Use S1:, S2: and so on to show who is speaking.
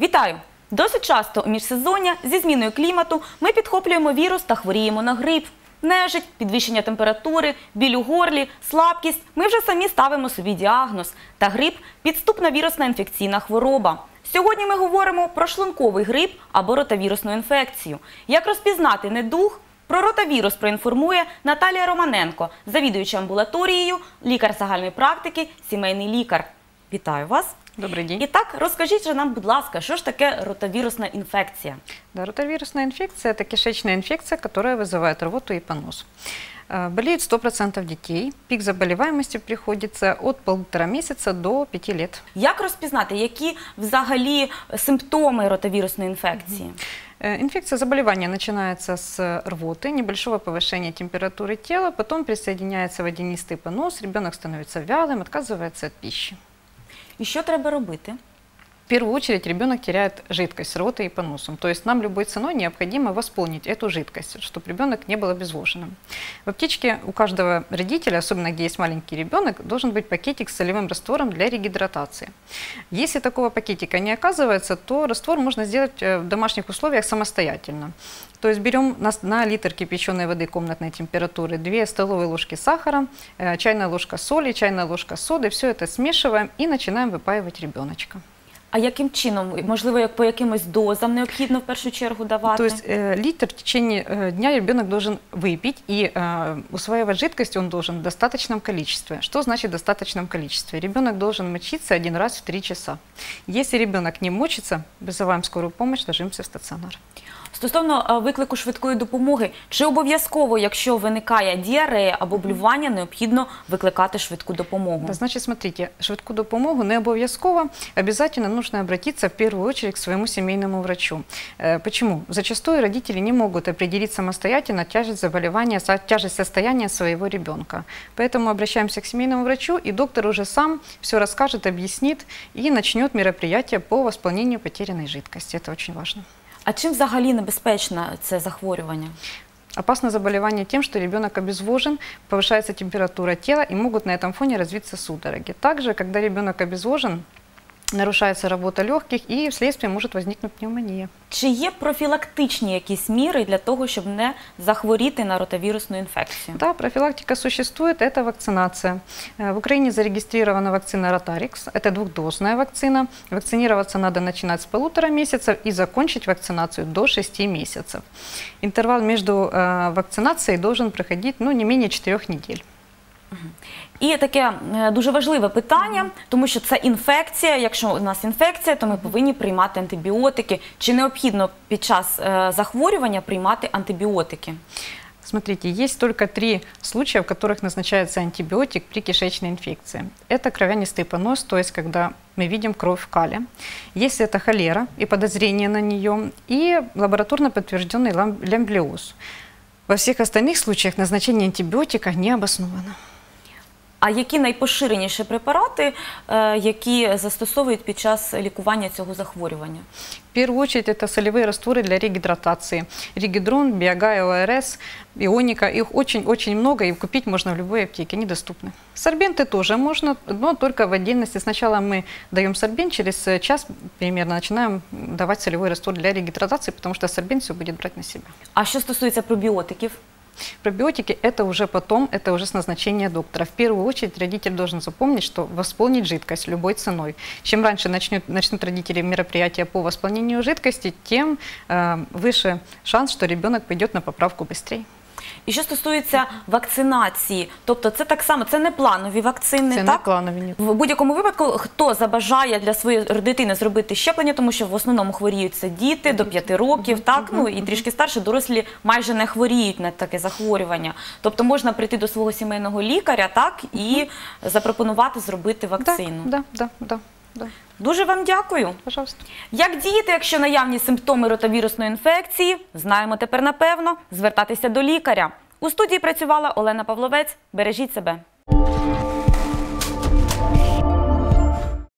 S1: Вітаю! Досить часто у міжсезоння зі зміною клімату ми підхоплюємо вірус та хворіємо на грип. Нежить, підвищення температури, біль у горлі, слабкість. Ми вже самі ставимо собі діагноз. Та грип підступна вірусна інфекційна хвороба. Сьогодні ми говоримо про шлунковий грип або ротавірусну інфекцію. Як розпізнати недуг? Про ротавірус проінформує Наталія Романенко, завідуюча амбулаторією, лікар загальної практики, сімейний лікар. Вітаю вас!
S2: Добрый день.
S1: І так, розкажіть же нам, будь ласка, що ж таке ротавірусна інфекція?
S2: Да, ротавирусная инфекция – это кишечная инфекция, которая вызывает рвоту и понос. Э, Болеет 100% детей. Пик заболеваемости приходится от полутора месяца до пяти лет.
S1: Як розпізнати, які взагалі симптоми ротавірусної інфекції?
S2: Э, Инфекция заболевания начинается с рвоты, небольшого повышения температуры тела, потом присоединяется водянистый понос, ребенок становится вялым, отказывается от пищи.
S1: І що треба робити?
S2: Первую очередь ребенок теряет жидкость с и поносом. То есть нам любой ценой необходимо восполнить эту жидкость, чтобы ребенок не был обезвоженным. В аптечке у каждого родителя, особенно где есть маленький ребенок, должен быть пакетик с солевым раствором для регидратации. Если такого пакетика не оказывается, то раствор можно сделать э, в домашних условиях самостоятельно. То есть берем на, на литр кипяченой воды комнатной температуры 2 столовые ложки сахара, э, чайная ложка соли, чайная ложка соды, все это смешиваем и начинаем выпаивать ребеночка.
S1: А яким чином? Можливо, як по якимось дозам необхідно в першу чергу давати?
S2: То есть э, литр в течение э, дня ребенок должен выпить, и э, усваивать жидкость он должен в достаточном количестве. Что значит в достаточном количестве? Ребенок должен мочиться один раз в три часа. Если ребенок не мочится, вызываем скорую помощь, ложимся в стационар.
S1: Стосовно е, виклику швидкої допомоги, чи обов'язково, якщо виникає діарея або блювання, необхідно викликати швидку допомогу?
S2: Да, значит, смотрите, швидку допомогу не обов'язково. Обязательно нужно обратиться в первую очередь к своему семейному врачу. Э, Почему? Зачастую родители не могут определить самостоятельно тяжесть заболевания, со- тяжесть состояния своего ребенка. Поэтому обращаемся к семейному врачу, и доктор уже сам все расскажет, объяснит и начнет мероприятие по восполнению потерянной жидкости. Это очень важно.
S1: А чем взагалі небезпечно це захворювання?
S2: Опасно заболевание тем, что ребенок обезвожен, повышается температура тела и могут на этом фоне развиться судороги. Также, когда ребенок обезвожен, нарушается работа легких и вследствие может возникнуть пневмония.
S1: Чи є профілактичні якісь міри для того, щоб не захворіти на ротавірусну інфекцію?
S2: Да, профилактика существует, это вакцинация. Э, В Украине зарегистрирована вакцина Ротарикс, это двухдозная вакцина. Вакцинироваться надо начинать с полутора месяцев и закончить вакцинацию до 6 месяцев. Интервал между э, вакцинацией должен проходить ну, не менее 4 недель.
S1: І таке е, дуже важливе питання, тому що це інфекція. Якщо у нас інфекція, то ми повинні приймати антибіотики. Чи необхідно під час е, захворювання приймати антибіотики?
S2: Смотрите, есть только три случая, в которых назначается антибиотик при кишечной инфекции. Это кровянистый понос, то есть когда мы видим кровь в кале. Если это холера и подозрение на нее, и лабораторно подтвержденный лам- лямблиоз. Во всех остальных случаях назначение антибиотика не обосновано.
S1: А які найпоширеніші препарати, е, які застосовують під час лікування цього захворювання?
S2: В первую очередь это солевые растворы для регидратации. Регидрон, Биогай, ОРС, Ионика. Их очень-очень много, и купить можно в любой аптеке, они доступны. Сорбенты тоже можно, но только в отдельности. Сначала мы даем сорбент, через э, час примерно начинаем давать солевой раствор для регидратации, потому что сорбент все будет брать на себя.
S1: А що стосується пробіотиків?
S2: Пробиотики – это уже потом, это уже с назначения доктора. В первую очередь родитель должен запомнить, что восполнить жидкость любой ценой. Чем раньше начнет, начнут родители мероприятия по восполнению жидкости, тем э, выше шанс, что ребенок пойдет на поправку быстрее.
S1: І що стосується вакцинації, тобто це так само, це не планові вакцини,
S2: Це не планові, ні.
S1: В будь-якому випадку, хто забажає для своєї дитини зробити щеплення, тому що в основному хворіють це діти до 5 років, так, ну і трішки старше, дорослі майже не хворіють на таке захворювання. Тобто можна прийти до свого сімейного лікаря, так, і запропонувати зробити вакцину.
S2: Да, да, да, да.
S1: Дуже вам дякую.
S2: Пожалуйста.
S1: Як діяти, якщо наявні симптоми ротовірусної інфекції? Знаємо тепер напевно. Звертатися до лікаря. У студії працювала Олена Павловець. Бережіть себе.